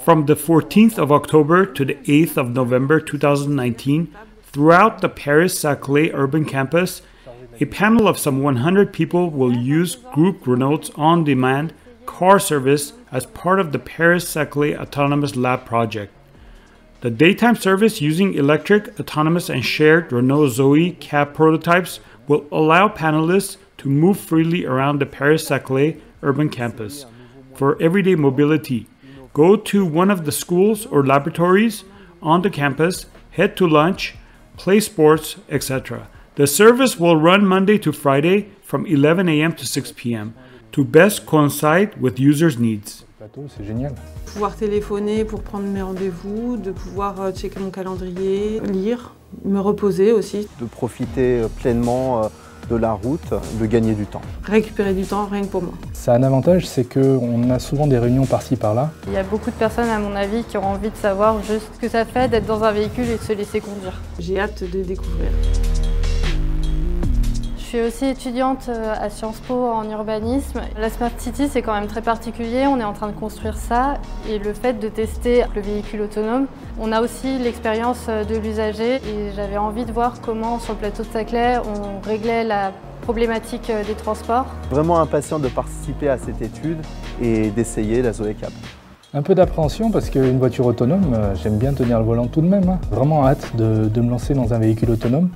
From the 14th of October to the 8th of November 2019, throughout the Paris Saclay urban campus, a panel of some 100 people will use Groupe Renault's on demand car service as part of the Paris Saclay Autonomous Lab project. The daytime service using electric, autonomous, and shared Renault Zoe cab prototypes will allow panelists to move freely around the Paris Saclay urban campus. For everyday mobility, go to one of the schools or laboratories on the campus, head to lunch, play sports, etc. The service will run Monday to Friday from 11 a.m. to 6 p.m. to best coincide with users' needs. C'est génial. Pouvoir téléphoner pour prendre mes rendez-vous, de pouvoir euh, checker mon calendrier, lire, me reposer aussi. De profiter euh, pleinement euh, de la route, de gagner du temps. Récupérer du temps rien que pour moi. Ça a un avantage, c'est qu'on a souvent des réunions par-ci par-là. Il y a beaucoup de personnes, à mon avis, qui ont envie de savoir juste ce que ça fait d'être dans un véhicule et de se laisser conduire. J'ai hâte de découvrir. Je suis aussi étudiante euh, à Sciences Po en urbanisme. La Smart City, c'est quand même très particulier. On est en train de construire ça. Et le fait de tester le véhicule autonome, on a aussi l'expérience euh, de l'usager. Et j'avais envie de voir comment, sur le plateau de Saclay, on réglait la problématique euh, des transports. Vraiment impatient de participer à cette étude et d'essayer la Zoé Cap. Un peu d'appréhension parce qu'une voiture autonome, j'aime bien tenir le volant tout de même. Hein. Vraiment hâte de, de me lancer dans un véhicule autonome.